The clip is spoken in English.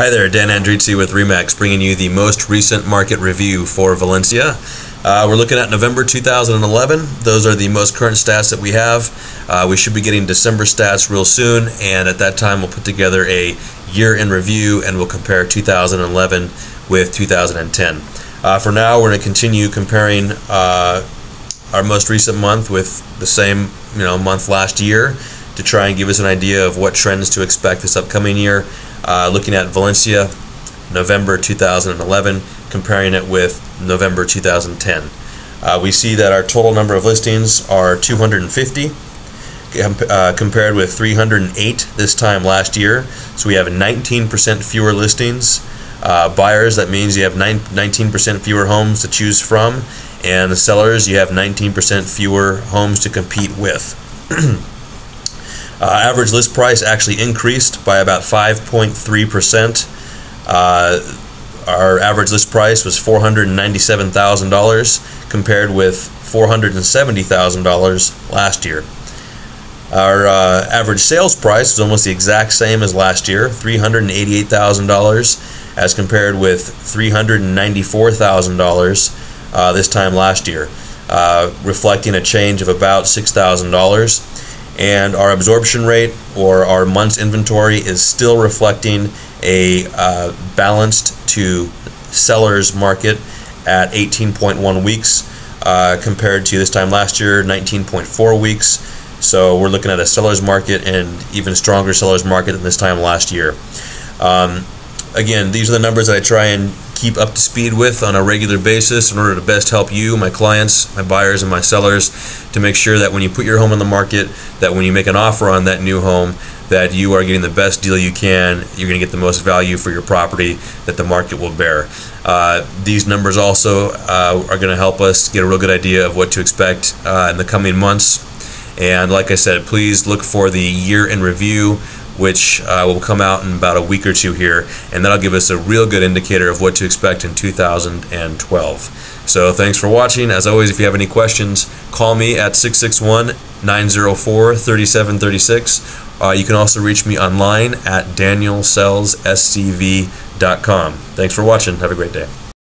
Hi there, Dan Andrizzi with Remax, bringing you the most recent market review for Valencia. Uh, we're looking at November 2011. Those are the most current stats that we have. Uh, we should be getting December stats real soon, and at that time, we'll put together a year in review and we'll compare 2011 with 2010. Uh, for now, we're going to continue comparing uh, our most recent month with the same you know month last year to try and give us an idea of what trends to expect this upcoming year. Uh, looking at Valencia, November 2011, comparing it with November 2010. Uh, we see that our total number of listings are 250 uh, compared with 308 this time last year. So we have 19% fewer listings. Uh, buyers, that means you have 19% fewer homes to choose from. And the sellers, you have 19% fewer homes to compete with. Uh, average list price actually increased by about 5.3%. Uh, our average list price was $497,000 compared with $470,000 last year. Our uh, average sales price was almost the exact same as last year, $388,000 as compared with $394,000 uh, this time last year, uh, reflecting a change of about $6,000 and our absorption rate or our month's inventory is still reflecting a uh, balanced to seller's market at 18.1 weeks uh, compared to this time last year 19.4 weeks. So we're looking at a seller's market and even stronger seller's market than this time last year. Um, again these are the numbers that I try and keep up to speed with on a regular basis in order to best help you, my clients, my buyers, and my sellers to make sure that when you put your home on the market, that when you make an offer on that new home, that you are getting the best deal you can, you're going to get the most value for your property that the market will bear. Uh, these numbers also uh, are going to help us get a real good idea of what to expect uh, in the coming months. And like I said, please look for the year in review which uh, will come out in about a week or two here, and that'll give us a real good indicator of what to expect in 2012. So thanks for watching. As always, if you have any questions, call me at 661 904 3736. Uh, you can also reach me online at danielsellsscv.com. Thanks for watching. Have a great day.